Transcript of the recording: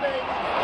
baby.